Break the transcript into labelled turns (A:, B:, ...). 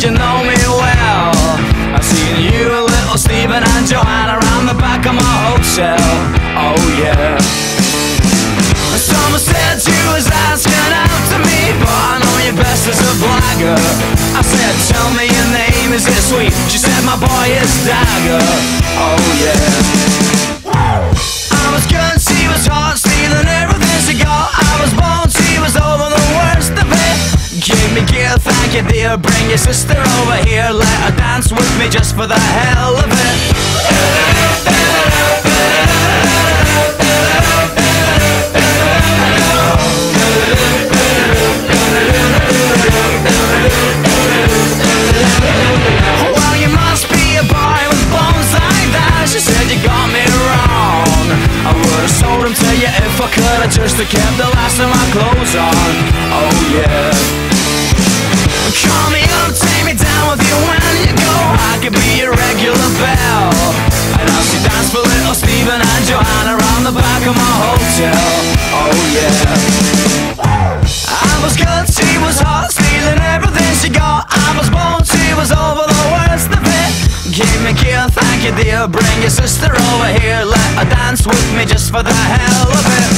A: did you know me well? I've seen you and little Stephen and Joanna around the back of my hotel. Oh yeah. Someone said you was asking out to me, but I know you best as a blagger. I said, tell me your name, is it sweet? She said, my boy is Dagger. Oh yeah. You dear. Bring your sister over here, let her dance with me just for the hell of it. Well, you must be a boy with bones like that. Said you got me wrong. I would've to you if I could. I just kept the last of my clothes on. Oh yeah. Call me up, take me down with you when you go. I could be your regular belle. And I'll see dance for little Steven and Joanna around the back of my hotel. Oh yeah. I was good, she was hot, stealing everything she got. I was born, she was over the worst of it. Give me gear, thank you dear. Bring your sister over here, let her dance with me just for the hell of it.